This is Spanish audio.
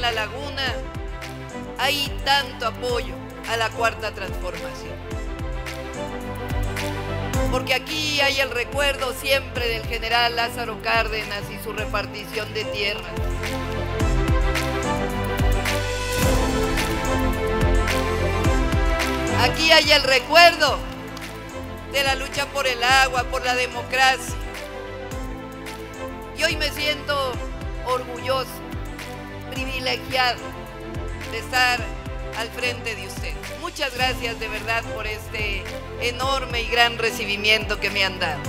La Laguna hay tanto apoyo a la cuarta transformación. Porque aquí hay el recuerdo siempre del general Lázaro Cárdenas y su repartición de tierras. Aquí hay el recuerdo de la lucha por el agua, por la democracia. Y hoy me siento orgulloso, de estar al frente de usted. Muchas gracias de verdad por este enorme y gran recibimiento que me han dado.